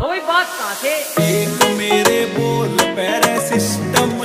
बात कहा थे एक मेरे बोल पैर सिस्टम